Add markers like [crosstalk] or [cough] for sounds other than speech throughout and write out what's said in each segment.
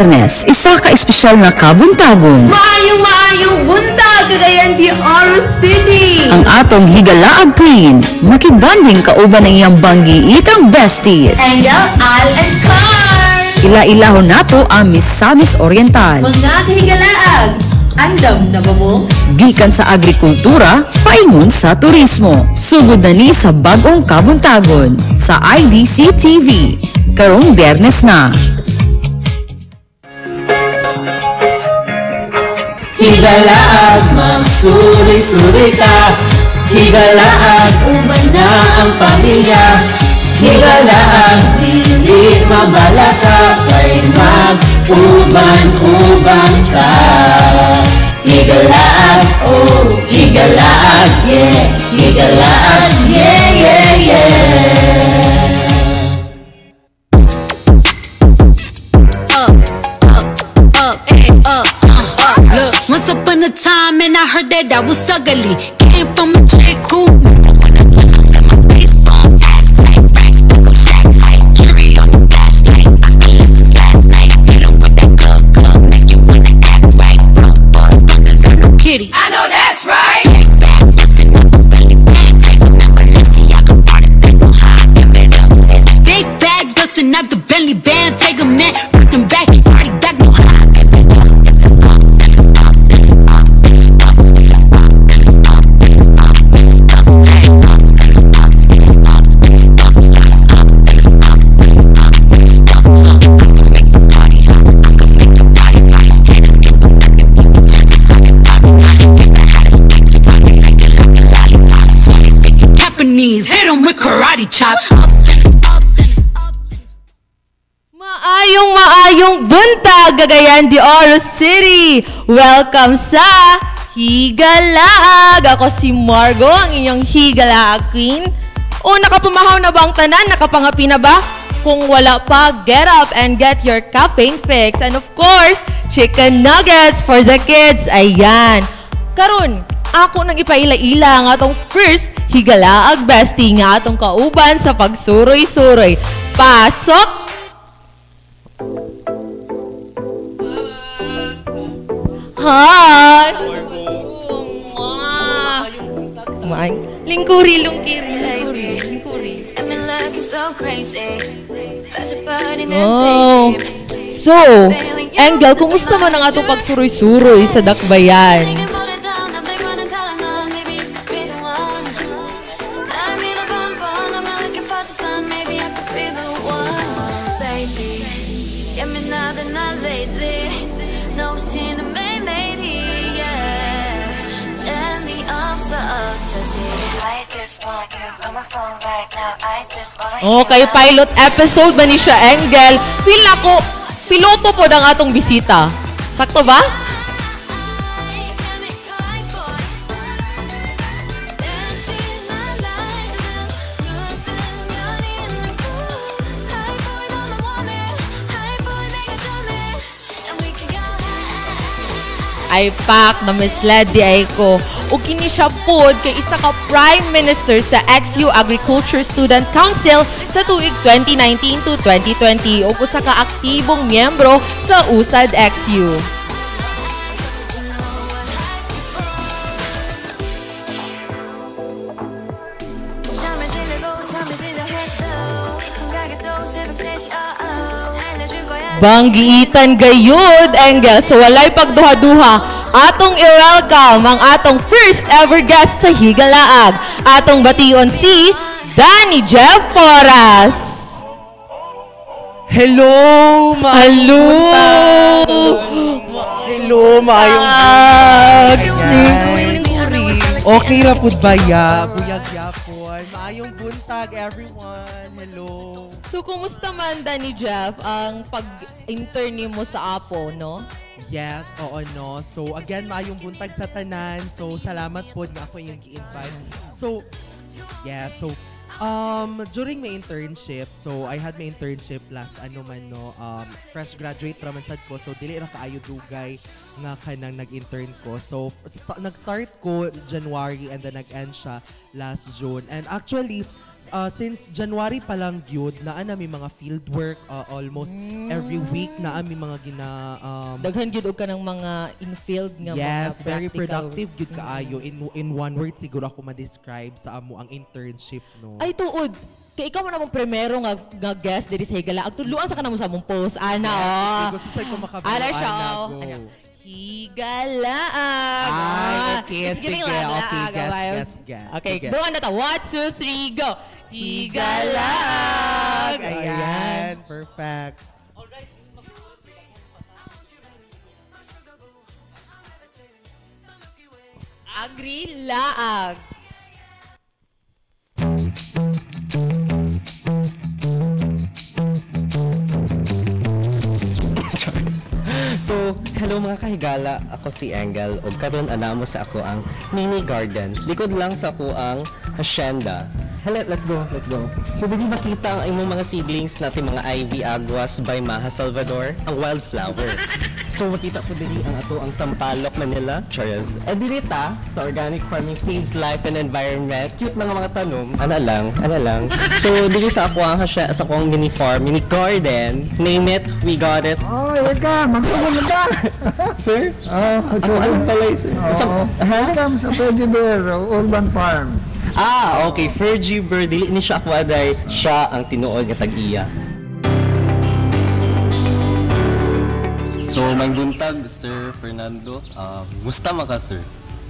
Biyernes, isa ka espesyal nga kabuntagon. Maayong maayong buntag kagayan di Oro City. Ang atong higalaag queen, makibanding kauban ng iyang banggi ikang besties. Angel, Al, and Carl. Ila-ilahon nato ang Misamis Oriental. Mga kahigalaag. Andam na ba mo? Gikan sa agrikultura, paingon sa turismo. Sugod na ni sa bagong kabuntagon sa IDC TV. Karong Biyernes na. Higalaag, magsuri-suri ka Higalaag, uban na ang pamilya. Higalaag, dili mabala ka Kay mag-uban-uban ka. Higalaag, oh, higalaag, yeah. Higalaag, yeah, yeah, yeah I was ugly. Came from a chick who never wanna touch us in my face, phone, ass like racks, stuck on shack like jury on the flashlight. I've been last night, hit with that make you wanna act right. Broke boys don't deserve no kitty. I know that's right. Back, back, bustin' up a belly bag, Japanese, hit 'em with karate chop. Up, it's up, Maayong maayong buntag Cagayan de Oro City. Welcome sa Higalaag. Ako si Margo, ang inyong Higalaag Queen. O nakapumahaw na ba ang tanan? Nakapangapi na ba? Kung wala pa, get up and get your caffeine fix. And of course, chicken nuggets for the kids. Ayan. Karon, ako nang ipaila-ila atong first higalaag bestie nga atong kauban sa pagsuroy-suroy. Pasok Hi! Kumay. Lingkuri, lungkiri, lingkuri, lingkuri. Oh. So, Engel, kumusta man ang atong pagsuroy-suroy sa dakbayan? Kay pilot episode ba ni siya, Engel? Feel na ko, piloto po ng atong bisita. Sakto ba? ay pak na misled di ay ko. O kini siya pod kay isa ka Prime Minister sa XU Agriculture Student Council sa tuig 2019 to 2020 o usa ka aktibong miyembro sa USAD XU. Banggiitan gayud, Engel. So walay pagduha-duha. Atong i-welcome ang atong first ever guest sa Higalaag. Atong bation si Danny Jeff Porras. Hello, Hello! Hello, maayong Ag! Okay ra pud ba ya? Buyag yapon. Maayong buntag everyone. Hello. So, kumusta man, Danny Jeff, ang pag-intern mo sa Apo, no? Yes, oo no. So again, maayong buntag sa tanan. So salamat po nga ako yung gi-invite. So yeah, so um during my internship, so I had my internship last ano man no, um fresh graduate ra man sad ko. So dili ra kaayo dugay nga kanang nag-intern ko. So sta- nag-start ko January and then nag-end siya last June. And actually uh, since January pa lang gyud na nami mga field work uh, almost every week na ami mga gina um, Daghan gyud og ka ng mga in-field nga Yes, mga very productive gyud kaayo in in one word siguro ako ma-describe sa amo ang internship no. Ay tuod. Kay ikaw man among primero nga, nga guest diri sa Higala. Ang tuluan sa kanamo sa among post ana oh. Gusto sa ko makabalo ana, oh. go. Ano? Higalaag. Ay, okay, sige, lang, okay, laag, guess, guess, guess. Okay, Sige. buwan na to. One, two, three, go. Higalaag. Ayan, perfect. Agri-laag. So, hello mga kahigala. Ako si Engel ug karon anamo sa ako ang mini garden. Likod lang sa ako ang hacienda. Hello, let's go, let's go. So, dili makita ang imong mga seedlings natin mga ivy aguas by Maha Salvador, ang wildflower. So, makita po dili ang ato ang Sampaloc, Manila. Cheers. E dili ta, sa organic farming saves life and environment. Cute na nga mga tanom. Ana lang, ana lang. So, dili sa ako ang hasya, sa akong mini farm, mini garden. Name it, we got it. Oh, welcome. Magpapagod ka. [laughs] Sir? Oh, Ako ano pala yun, sir? Sa- ha? Welcome sa Pwede Bear Urban Farm. Ah, okay. Fergie Bird. Dili ni siya ako aday. Siya ang tinuod nga tag-iya. So, may buntag, Sir Fernando. Uh, musta maka, sir?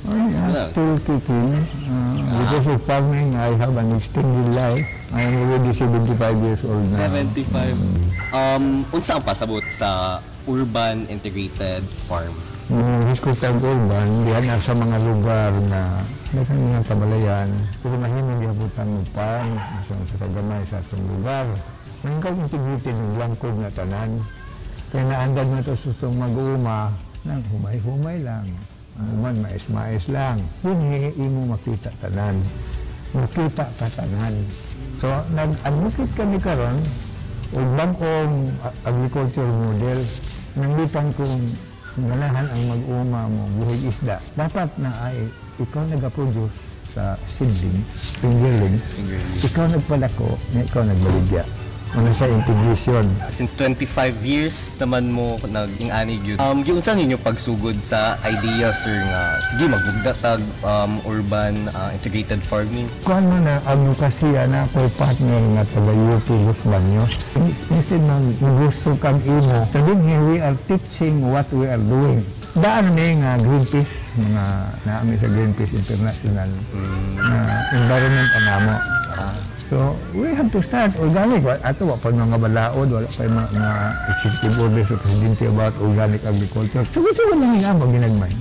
Oh, yeah, still kicking. Uh, because of farming, I have an extended life. I am already 75 years old now. 75. Um, unsa ang pasabot sa urban integrated farm? Yung Hiskutag Urban, diyan na sa mga lugar na meron nga kabalayan. Pero mahimong giabutan ng farm, sa, sa kagamay sa atong lugar. Nangkag integrated ng langkod na tanan. Kaya naandad na to sa mag-uuma, nang humay-humay lang. Ang uman, mais-mais lang. Yun imo makita tanan. Makita ka tanan. So, nag-advocate kami karon o bagong agriculture model. Nanglipan kong nganahan ang mag-uma mo, buhig isda. Dapat na ay ikaw nag-produce sa seedling, fingerling. Ikaw nagpadako, na ikaw nagbaligya. Ano sa integration. Since 25 years naman mo naging anig yun. Um, yung saan ninyo pagsugod sa idea, sir, nga sige, magbugdatag um, urban uh, integrated farming. Kung ano na advokasya na ako partner nga taga UP Guzman nyo, instead ng gusto kang imo, sabihin here we are teaching what we are doing. Daan na nga Greenpeace, mga naami sa Greenpeace International, na environment anamo. So, we have to start organic. Ato, wa pa mga balaod, wala pa yung mga, mga executive orders sa presidente about organic agriculture. So, gusto ko lang nga mo ginagmay.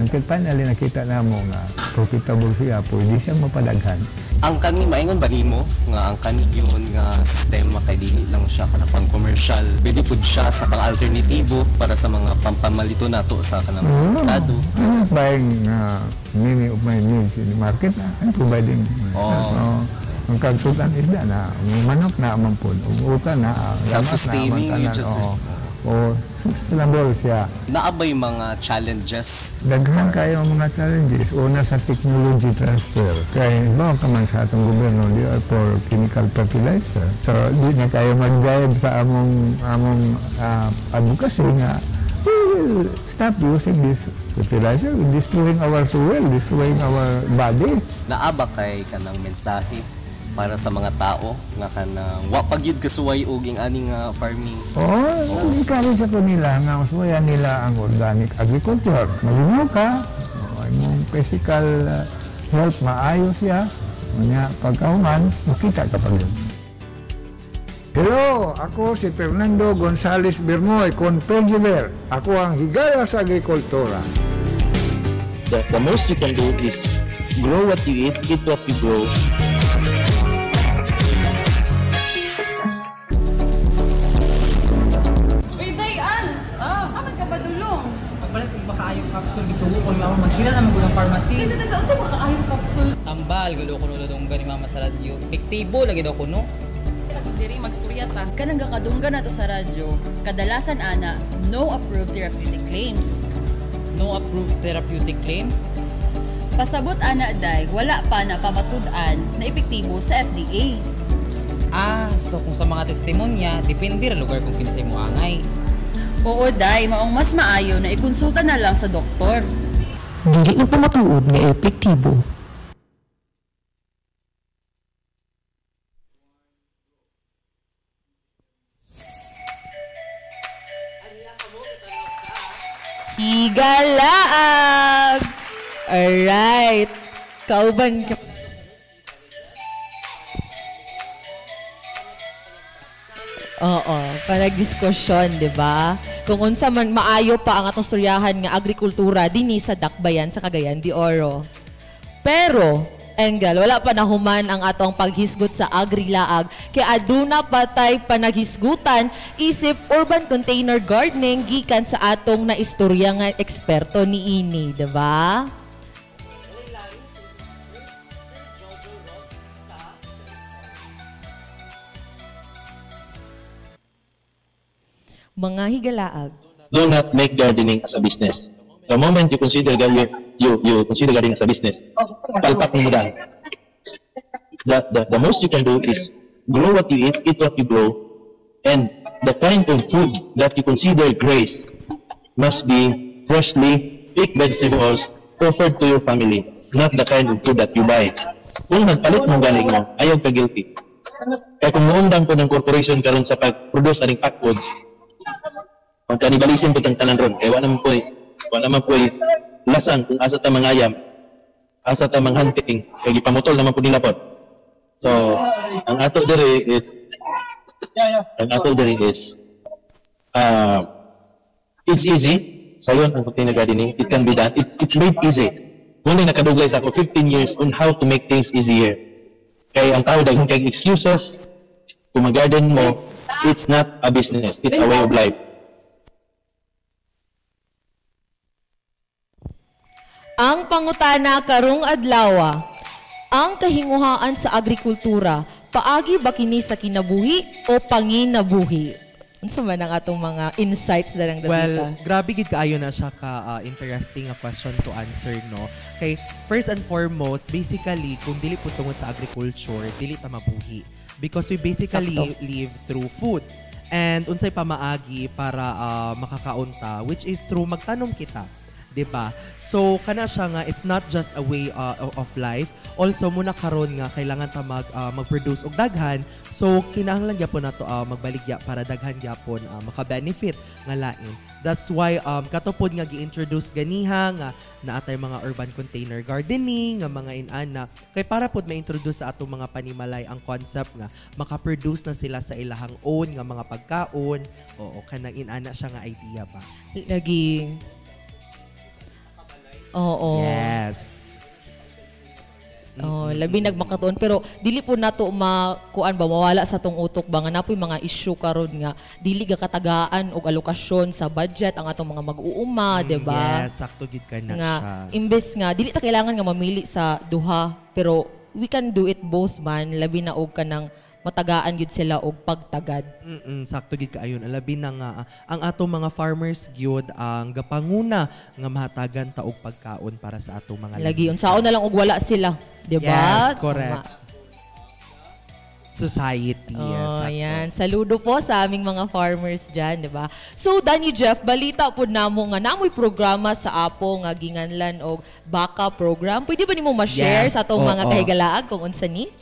Until finally nakita na mo nga profitable siya, pwede siyang mapadaghan. Ang kani maingon ba nimo nga ang kani yun nga sistema kay dili lang siya kana pang commercial. Pwede pud siya sa pang alternatibo para sa mga pampamalito nato sa kanang merkado. I'm not buying uh, many of my needs in the market. I'm providing. Oh. Uh, ang consultant is na manok na amampun. Uka na. uh, lamas na you just- oo. O sustainable siya. Naabay mga challenges Daghan kayo ang mga challenges. Una sa technology transfer. Kaya ba ka man sa atong gobyerno, are for chemical fertilizer. So, di na kayo mag-guide sa among among uh, advocacy nga we will stop using this fertilizer, destroying our soil, destroying our body. naaba kay kanang mensahe para sa mga tao nga kanang wa pagyud kasuway og ing ani nga farming. Oh, encourage ako nila nga masuwayan nila ang organic agriculture. Malinaw ka, oh, imong physical uh, health maayo siya. Kanya pagkahuman, makita ka pa yun. Hello, ako si Fernando Gonzales Bermoy, Controgiver. Ako ang higala sa agrikultura. the, the most you can do is grow what you eat, eat what you grow. Ko naman magsira naman ko ng pharmacy. Kasi na sa usay makaayon kapsul. Tambal, gulo ko nulo dong gani mama sa radyo. Bigtibo lagi daw ko no. Ako diri magstorya ta. Kanang gakadunggan nato sa radyo, kadalasan ana no approved therapeutic claims. No approved therapeutic claims. Pasabot ana day, wala pa na pamatud-an na epektibo sa FDA. Ah, so kung sa mga testimonya, depende ra lugar kung kinsay mo angay. Oo day, maong mas maayo na ikonsulta na lang sa doktor. Dili na pamatuod nga epektibo. Higalaag! Alright. Kauban ka. Oo, panagdiskusyon, di ba? Kung unsa man maayo pa ang atong storyahan nga agrikultura dinhi sa Dakbayan sa Cagayan de Oro. Pero, Engel, wala pa nahuman ang atong paghisgot sa agri-laag kay aduna patay panaghisgutan isip urban container gardening gikan sa atong naistorya nga eksperto ni ini, di ba? Mga higalaag. do not make gardening as a business. The moment you consider gar- you you consider gardening as a business, palpak mo dahil. The, the, the most you can do is grow what you eat, eat what you grow, and the kind of food that you consider grace must be freshly picked vegetables offered to your family, not the kind of food that you buy. Kung nagpalit mo galing mo, ayaw ka guilty. Kaya kung muundang po ng corporation karon sa pag-produce aning pack foods, ang kanibalisin po tang tanan ron kaya wala man po wala man po lasang kung asa ta mangayam asa ta manghunting kay gipamutol naman po nila po. So ang ato diri is ang ato diri is uh, it's easy. Sayon ang container gardening it can be done. It, it's made easy. Muna nakaduglay sa ako 15 years on how to make things easier. Kay ang tao daghang kay excuses kung mag-garden mo it's not a business it's a way of life Ang pangutana karong adlaw, ang kahinguhaan sa agrikultura, paagi ba kini sa kinabuhi o panginabuhi? Unsa man ang atong mga insights darang Well, dapita? grabe gid kaayo na siya ka ah, interesting nga question to answer no. Kay first and foremost, basically kung dili po tungod sa agriculture, dili ta mabuhi because we basically Sakto. live through food. And unsay pamaagi para ah, makakaunta which is through magtanom kita. 'Di ba? So kana siya nga it's not just a way uh, of life. Also muna karon nga kailangan ta mag uh, mag-produce og daghan. So kinahanglan gyapon nato uh, magbaligya para daghan gyapon uh, maka-benefit nga lain. That's why um katupod nga gi-introduce ganiha nga naatay mga urban container gardening nga mga inana kay para pod ma-introduce sa atong mga panimalay ang concept nga maka-produce na sila sa ilahang own nga mga pagkaon. Oo, kanang inana siya nga idea ba. Lagi. Oo. Yes. Oh, labi nagmakatuon pero dili po nato makuan ba mawala sa tong utok ba nga napoy mga issue karon nga dili ga katagaan og alokasyon sa budget ang atong mga mag-uuma, Mm, di ba? Yes, sakto gid ka na nga siya. imbes nga dili ta kailangan nga mamili sa duha pero we can do it both man labi na og kanang matagaan gyud sila og pagtagad. Mm, sakto gid kaayon. Alabi na nga ah, ang atong mga farmers gyud ang gapanguna nga mahatagan ta og pagkaon para sa atong mga Lagi unsaon na lang og wala sila, di ba? Yes, correct. Society. yes, Oh, sakto. yan. Saludo po sa aming mga farmers dyan, di ba? So, Danny Jeff, balita po namo nga namoy programa sa Apo nga ginganlan og baka program. Pwede ba nimo ma-share Yes, sa atong oo. mga kahigalaag kung unsa ni?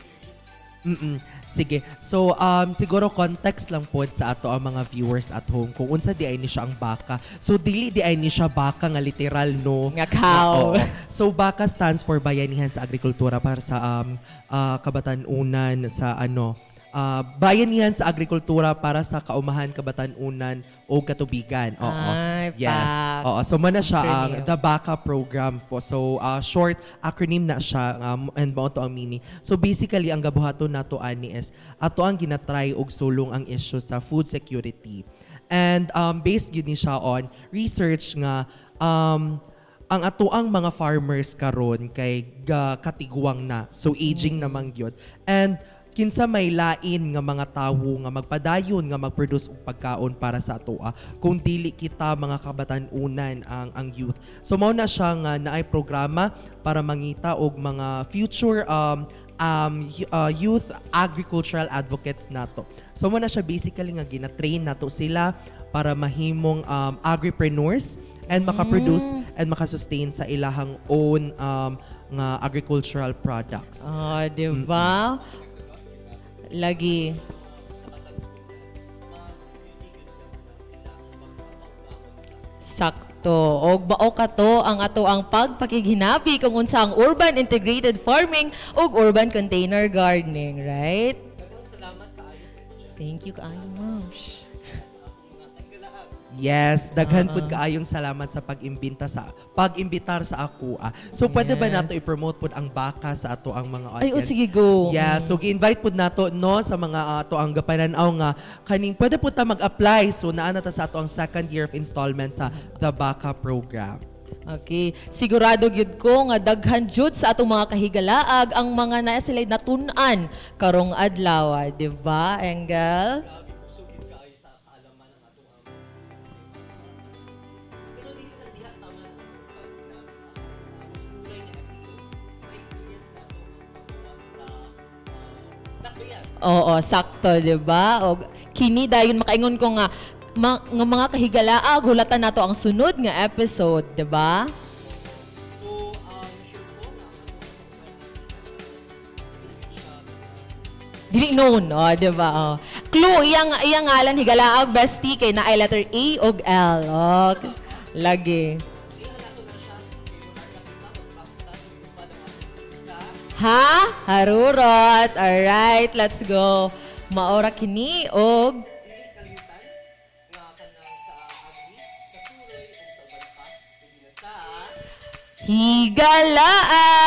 Mm-mm. Sige. So, um, siguro context lang po sa ato ang mga viewers at home kung unsa di ay ni siya ang baka. So, dili di ay ni siya baka nga literal, no? Nga cow. Oo. So, baka stands for Bayanihan sa Agrikultura para sa um, ah, kabatanunan sa ano, ah, Bayanihan sa Agrikultura para sa kaumahan, kabatanunan o katubigan. Oo. Ay, yes. Oo. So, mana siya ang Acronym. the BACA program po. So, uh, short acronym na siya um, and mao to ang mini. So, basically, ang gabuhaton nato ani is ato ang ginatry og sulong ang issue sa food security. And um, based yun ni siya on research nga um, ang ato ang mga farmers karon kay ga katigwang na. So, aging naman gyud. And kinsa may lain nga mga tawo nga magpadayon nga mag-produce og pagkaon para sa atoa kung dili kita mga kabatan-unan ang ang youth. So mao na siya nga naay programa para mangita og mga future um um, uh, youth agricultural advocates nato. So mo na siya basically nga gina-train nato sila para mahimong um, agripreneurs and makaproduce and makasustain sa ilahang own um, nga agricultural products. Ah, di ba? Lagi. Sakto. Og bao ka to ang ato ang pagpakiginabi kung unsa ang urban integrated farming ug urban container gardening, right? Thank you kaayo, ma'am. Yes, daghan pud kaayong salamat sa pag-imbita sa pag-imbitar sa ako. Ah. So pwede ba Yes. nato i-promote pud ang baka sa ato ang mga Ay, audience? oh, sige, go. Yeah, Mm. so gi-invite pud nato no sa mga ato ang gapananaw nga kaning pwede pud ta mag-apply so naa na ta sa ato ang second year of installment sa The Baka program. Okay, sigurado gyud ko nga daghan jud sa atong mga kahigalaag ang mga naa sila natun-an karong adlaw, ah, di ba, Engel? Oo, sakto, di ba? O kini dayon makaingon ko nga ma- nga mga kahigalaag hulatan nato ang sunod nga episode, di ba? Dili known, oh, di ba? Oh. Clue, iyang, iyang ngalan, higalaag, bestie, kay na ay letter A o L. Oh, lagi. Ha? Harurot. Alright, let's go. Maora kini og Higalaag.